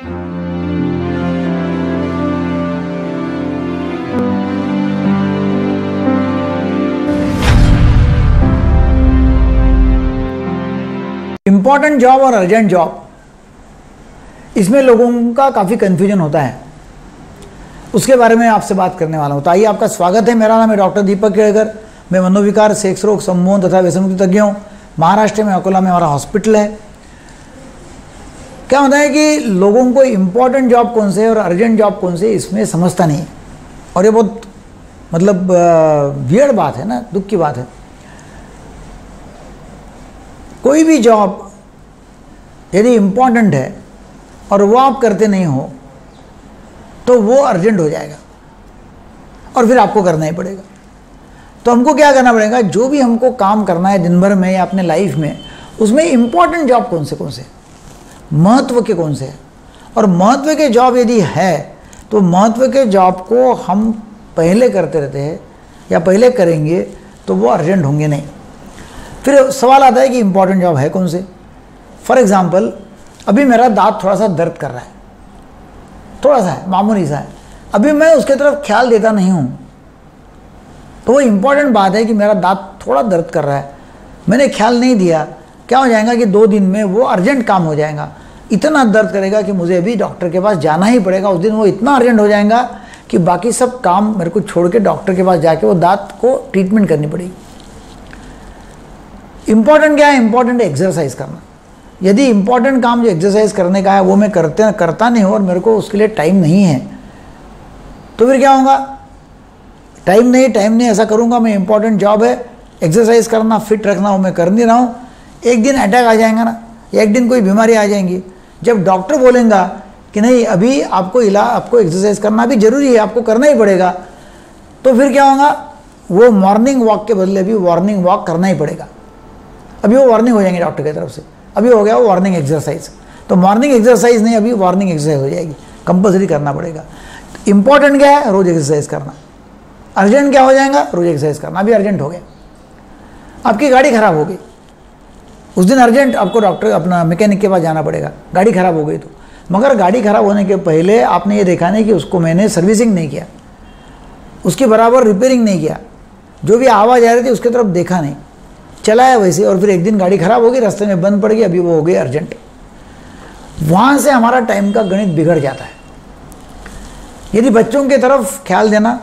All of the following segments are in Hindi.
इंपॉर्टेंट जॉब और अर्जेंट जॉब इसमें लोगों का काफ़ी कन्फ्यूज़न होता है. उसके बारे में आपसे बात करने वाला हूँ. तो आइए आपका स्वागत है. मेरा नाम है डॉक्टर दीपक केड़कर. मैं मनोविकार सेक्स रोग सम्मोहन तथा व्यसन तज्ञ हूँ. महाराष्ट्र में अकोला में हमारा हॉस्पिटल है. क्या होता है कि लोगों को इम्पोर्टेंट जॉब कौन से है और अर्जेंट जॉब कौन से इसमें समझता नहीं। है और ये बहुत मतलब वियर्ड बात है ना, दुख की बात है। कोई भी जॉब यदि इम्पोर्टेंट है और वो आप करते नहीं हो तो वो अर्जेंट हो जाएगा और फिर आपको करना ही पड़ेगा। तो हमको क्या करना पड़ेगा? जो भी हमको काम करना है दिन भर में या अपने लाइफ में, उसमें इंपॉर्टेंट जॉब कौन से कौन से? महत्व के कौन से। हैं और महत्व के जॉब यदि है तो महत्व के जॉब को हम पहले करते रहते हैं, या पहले करेंगे तो वो अर्जेंट होंगे नहीं। फिर सवाल आता है कि इंपॉर्टेंट जॉब है कौन से? फॉर एग्ज़ाम्पल अभी मेरा दांत थोड़ा सा दर्द कर रहा है। थोड़ा सा है, मामूली सा है। अभी मैं उसके तरफ़ ख्याल देता नहीं हूँ। तो वो इंपॉर्टेंट बात है कि मेरा दांत थोड़ा दर्द कर रहा है। मैंने ख्याल नहीं दिया क्या हो जाएगा कि दो दिन में वो अर्जेंट काम हो जाएगा? इतना दर्द करेगा कि मुझे अभी डॉक्टर के पास जाना ही पड़ेगा। उस दिन वो इतना अर्जेंट हो जाएगा कि बाकी सब काम मेरे को छोड़ के डॉक्टर के पास जाके वो दांत को ट्रीटमेंट करनी पड़ेगी। इंपॉर्टेंट क्या है? इंपॉर्टेंट एक्सरसाइज करना। यदि इंपॉर्टेंट काम जो एक्सरसाइज करने का है, वो मैं करते, करता नहीं हूँ और मेरे को उसके लिए टाइम नहीं है तो फिर क्या होगा? टाइम नहीं टाइम नहीं, ऐसा करूँगा, मैं इंपॉर्टेंट जॉब है, एक्सरसाइज करना, फिट रखना, वो मैं कर नहीं रहा हूँ। एक दिन अटैक आ जाएगा ना, एक दिन कोई बीमारी आ जाएँगी। जब डॉक्टर बोलेगा कि नहीं, अभी आपको इला, आपको एक्सरसाइज करना भी ज़रूरी है, आपको करना ही पड़ेगा तो फिर क्या होगा? वो मॉर्निंग वॉक के बदले अभी वार्निंग वॉक करना ही पड़ेगा। अभी वो वार्निंग हो जाएँगे डॉक्टर की तरफ़ से। अभी हो गया वो वार्निंग एक्सरसाइज तो मॉर्निंग एक्सरसाइज नहीं, अभी वार्निंग एक्सरसाइज हो जाएगी। कंपलसरी करना पड़ेगा। इंपॉर्टेंट क्या है? रोज एक्सरसाइज करना। अर्जेंट क्या हो जाएगा? रोज एक्सरसाइज करना। अभी अर्जेंट हो गया। आपकी गाड़ी खराब हो गई। उस दिन अर्जेंट आपको डॉक्टर, अपना मैकेनिक के पास जाना पड़ेगा। गाड़ी खराब हो गई तो। मगर गाड़ी खराब होने के पहले आपने ये देखा नहीं कि उसको मैंने सर्विसिंग नहीं किया। उसके बराबर रिपेयरिंग नहीं किया। जो भी आवाज़ आ रही थी उसकी तरफ़ देखा नहीं। चलाया वैसे और फिर एक दिन गाड़ी खराब हो गई, रास्ते में बंद पड़ गई, अभी वो हो गई अर्जेंट। वहाँ से हमारा टाइम का गणित बिगड़ जाता है। यदि बच्चों की तरफ़ ख्याल देना,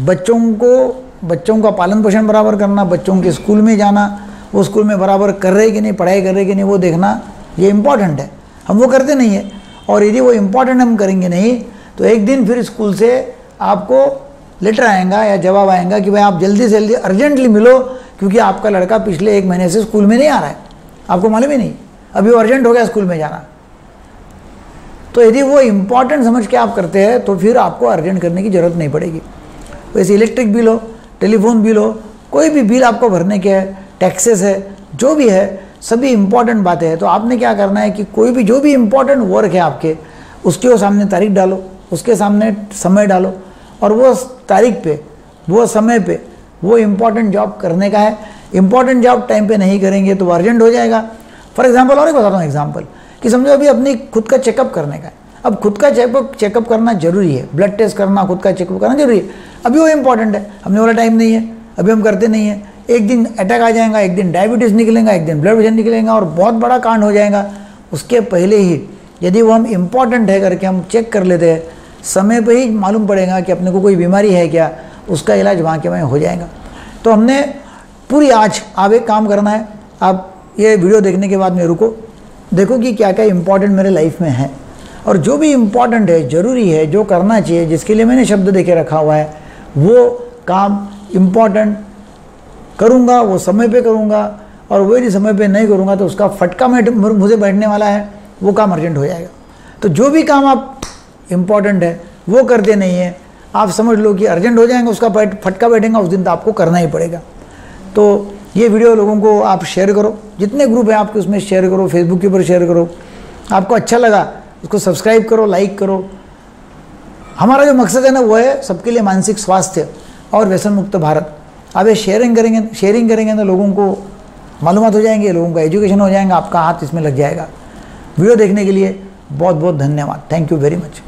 बच्चों को, बच्चों का पालन पोषण बराबर करना, बच्चों के स्कूल में जाना वो स्कूल में बराबर कर रहे कि नहीं, पढ़ाई कर रहे कि नहीं, वो देखना ये इंपॉर्टेंट है। हम वो करते नहीं है। और यदि वो इंपॉर्टेंट हम करेंगे नहीं तो एक दिन फिर स्कूल से आपको लेटर आएगा या जवाब आएगा कि भाई आप जल्दी से जल्दी अर्जेंटली मिलो, क्योंकि आपका लड़का पिछले एक महीने से स्कूल में नहीं आ रहा है। आपको मालूम ही नहीं। अभी वो अर्जेंट हो गया स्कूल में जाना। तो यदि वो इंपॉर्टेंट समझ के आप करते हैं तो फिर आपको अर्जेंट करने की ज़रूरत नहीं पड़ेगी। वैसे इलेक्ट्रिक बिल हो टेलीफोन बिल हो, कोई भी बिल आपको भरने के है टैक्सेस है, जो भी है, सभी इंपॉर्टेंट बातें हैं। तो आपने क्या करना है कि कोई भी, जो भी इंपॉर्टेंट वर्क है आपके, उसके सामने तारीख डालो, उसके सामने समय डालो और वो तारीख पे, वो समय पे वो इंपॉर्टेंट जॉब करने का है। इंपॉर्टेंट जॉब टाइम पे नहीं करेंगे तो अर्जेंट हो जाएगा। फॉर एग्ज़ाम्पल और एक बताता हूँ एग्ज़ाम्पल कि समझो अभी अपनी खुद का चेकअप करने का है। अब खुद का चेकअप चेकअप करना ज़रूरी है। ब्लड टेस्ट करना, खुद का चेकअप करना ज़रूरी है। अभी वो इंपॉर्टेंट है। हमने वाला टाइम नहीं है। अभी हम करते नहीं है। एक दिन अटैक आ जाएगा, एक दिन डायबिटीज़ निकलेगा, एक दिन ब्लड प्रेशर निकलेगा और बहुत बड़ा कांड हो जाएगा। उसके पहले ही यदि वो हम इंपॉर्टेंट है करके हम चेक कर लेते हैं, समय पर ही मालूम पड़ेगा कि अपने को कोई बीमारी है क्या, उसका इलाज वहाँ के वहीं हो जाएगा। तो हमने पूरी आज आप एक काम करना है, आप ये वीडियो देखने के बाद में रुको, देखो कि क्या क्या इम्पोर्टेंट मेरे लाइफ में है। और जो भी इंपॉर्टेंट है, ज़रूरी है, जो करना चाहिए, जिसके लिए मैंने शब्द देके रखा हुआ है, वो काम इंपॉर्टेंट करूँगा, वो समय पे करूँगा और वो यदि समय पे नहीं करूँगा तो उसका फटका में मुझे बैठने वाला है, वो काम अर्जेंट हो जाएगा। तो जो भी काम आप इंपॉर्टेंट है, वो करते नहीं है, आप समझ लो कि अर्जेंट हो जाएँगे, उसका फटका बैठेगा, उस दिन तो आपको करना ही पड़ेगा। तो ये वीडियो लोगों को आप शेयर करो, जितने ग्रुप हैं आपके उसमें शेयर करो फेसबुक के ऊपर शेयर करो। आपको अच्छा लगा, उसको सब्सक्राइब करो लाइक करो। हमारा जो मकसद है ना, वो है सबके लिए मानसिक स्वास्थ्य और व्यसन मुक्त भारत। आप ये शेयरिंग करेंगे शेयरिंग करेंगे तो लोगों को मालूम हो जाएँगे, लोगों का एजुकेशन हो जाएगा, आपका हाथ इसमें लग जाएगा। वीडियो देखने के लिए बहुत बहुत धन्यवाद। Thank you very much